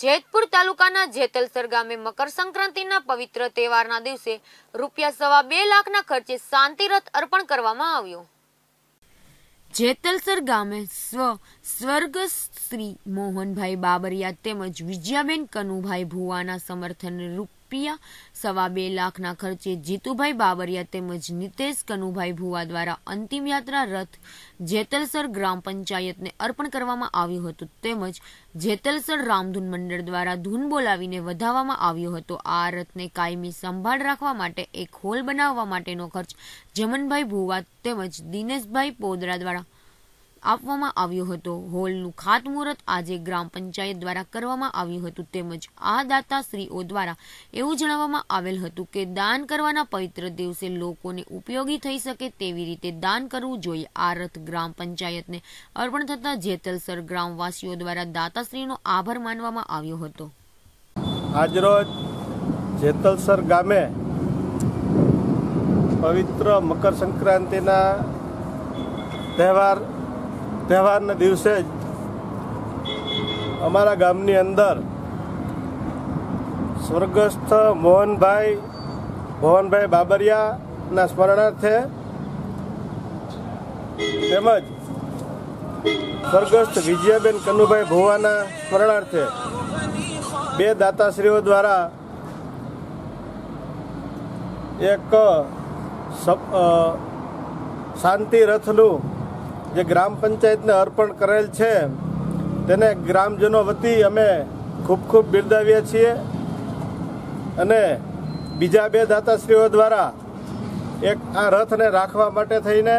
જેતપુર તાલુકાના જેતલસર ગામે મકર સંક્રાંતિના પવિત્ર તહેવારના દિવસે રૂપિયા સવા બે લાખના ખર્ચે શાંતિરથ અર્પણ કરવામાં આવ્યો. જેતલસર ગામે સ્વ સ્વર્ગ શ્રી મોહનભાઈ બાબરિયા તેમજ વિજયાબેન કનુભાઈ ભુવાના સમર્થન રૂપિયા, સવા બે લાખના ખર્ચે જીતુભાઈ બાબરિયા તેમજ નિતેશ કનુભાઈ ભુવા દ્વારા અંતિમ યાત્રા રથ જેતલસર ગ્રામ પંચાયતને અર્પણ કરવામાં આવ્યું હતું. તેમજ જેતલસર રામધૂન મંડળ દ્વારા ધૂન બોલાવીને વધાવવામાં આવ્યો હતો. આ રથને કાયમી સંભાળ રાખવા માટે એક હોલ બનાવવા માટેનો ખર્ચ જમનભાઈ ભુવા તેમજ દિનેશભાઈ પોદરા દ્વારા આપવામાં આવ્યો હતો. હોલનું ખાતમુહૂર્ત આજે ગ્રામ પંચાયત દ્વારા કરવામાં આવ્યું હતું તેમજ આ દાતાશ્રીઓ દ્વારા એવું જણાવવામાં આવેલ હતું કે દાન કરવાના પવિત્ર દિવસે લોકોને ઉપયોગી થઈ શકે તેવી રીતે દાન કરવું જોઈએ. આ રથ ગ્રામ પંચાયતને અર્પણ થતા જેતલસર ગ્રામવાસીઓ દ્વારા દાતાશ્રીનો આભાર માનવામાં આવ્યો હતો. આજરોજ જેતલસર ગામે પવિત્ર મકર સંક્રાંતિના તહેવાર તહેવારના દિવસે જ અમારા ગામની અંદર સ્વર્ગસ્થ મોહનભાઈ મોહનભાઈ બાબરિયાના સ્મરણાર્થે તેમજ સ્વર્ગસ્થ વિજયાબેન કનુભાઈ ભુવાના સ્મરણાર્થે બે દાતાશ્રીઓ દ્વારા એક શાંતિ રથનું જે ગ્રામ પંચાયતને અર્પણ કરેલ છે, તેને ગ્રામજનો વતી અમે ખૂબ ખૂબ બિરદાવીએ છીએ અને બીજા બે દાતાશ્રીઓ દ્વારા એક આ રથને રાખવા માટે થઈને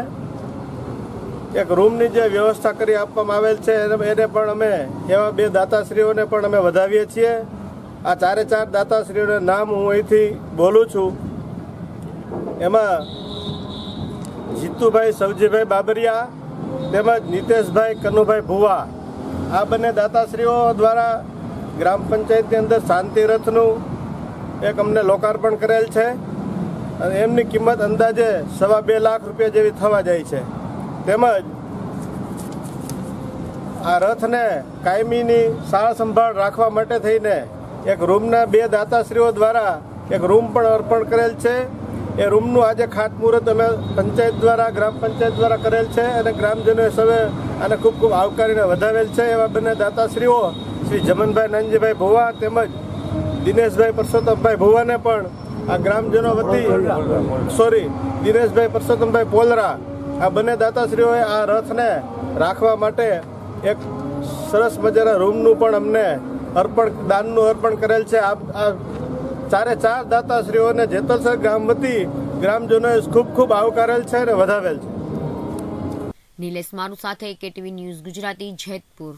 એક રૂમની જે વ્યવસ્થા કરી આપવામાં આવેલ છે, એને પણ અમે એવા બે દાતાશ્રીઓને પણ અમે વધાવીએ છીએ. આ ચારે ચાર દાતાશ્રીઓના નામ હું અહીંથી બોલું છું. એમાં જીતુભાઈ, સવજીભાઈ બાબરિયા તેમજ નિતેશભાઈ કનુભાઈ ભુવા. આ બંને દાતાશ્રીઓ દ્વારા ગ્રામ પંચાયતની અંદર શાંતિ રથનું એક અમને લોકાર્પણ કરેલ છે અને એમની કિંમત અંદાજે સવા બે લાખ રૂપિયા જેવી થવા જાય છે. તેમજ આ રથને કાયમીની સાર સંભાળ રાખવા માટે થઈને એક રૂમના બે દાતાશ્રીઓ દ્વારા એક રૂમ પણ અર્પણ કરેલ છે. એ રૂમનું આજે ખાતમુહૂર્ત અમે પંચાયત દ્વારા, ગ્રામ પંચાયત દ્વારા કરેલ છે અને ગ્રામજનોએ સૌએ આને ખૂબ ખૂબ આવકારીને વધાવેલ છે એવા બંને દાતાશ્રીઓ, શ્રી જમનભાઈ નાનજીભાઈ ભોવા તેમજ દિનેશભાઈ પરસોત્તમભાઈ ભોવાને પણ આ ગ્રામજનો વતી સોરી દિનેશભાઈ પરસોત્તમભાઈ પોલરા, આ બંને દાતાશ્રીઓએ આ રથને રાખવા માટે એક સરસ મજાના રૂમનું પણ અમને અર્પણ, દાનનું અર્પણ કરેલ છે. આ ચારે ચાર દાતાશ્રીઓને જેતલસર ગામ વતી ગ્રામજનોએ ખૂબ ખૂબ આવકારેલ છે અને વધાવેલ છે. નિલેશ મારુ સાથે કેટીવી ન્યૂઝ ગુજરાતી જેતપુર.